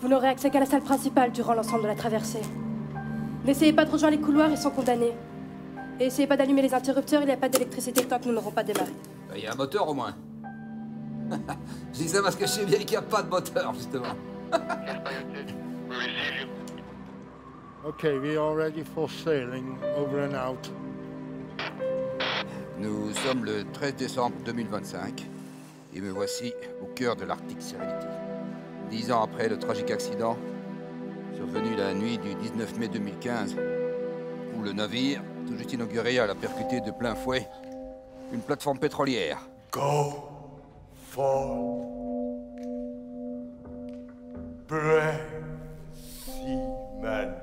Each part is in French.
Vous n'aurez accès qu'à la salle principale durant l'ensemble de la traversée. N'essayez pas de rejoindre les couloirs, ils sont condamnés. Et essayez pas d'allumer les interrupteurs, il n'y a pas d'électricité tant que nous n'aurons pas démarré. Il y a un moteur au moins. Je dis ça parce que je sais bien qu'il n'y a pas de moteur, justement. Okay, we are ready for sailing. Over and out. Nous sommes le 13 décembre 2025 et me voici au cœur de l'Arctique Serenity. Dix ans après le tragique accident, survenu la nuit du 19 mai 2015, où le navire, tout juste inauguré, a percuté de plein fouet une plateforme pétrolière. Go for seaman.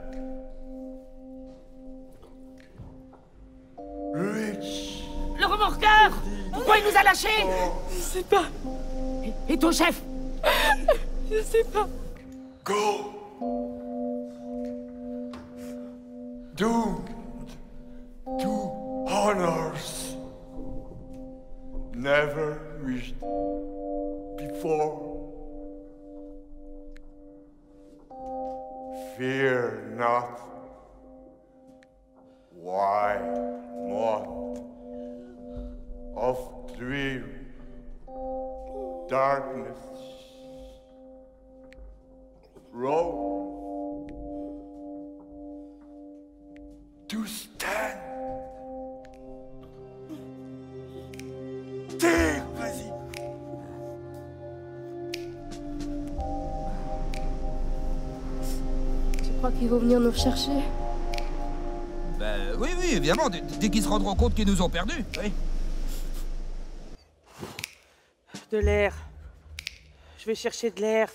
Rich. Le remorqueur Pourquoi il nous a lâchés? Je sais pas, et, et ton chef? Je sais pas. Go. Doomed to honors never reached before. Fear not. Why not? Of dream, darkness, road to stand. Take, vas-y. Tu crois qu'ils vont venir nous chercher Ben oui, oui, évidemment, dès, dès qu'ils se rendront compte qu'ils nous ont perdus. Oui. De l'air. Je vais chercher de l'air.